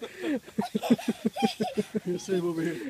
Same over here.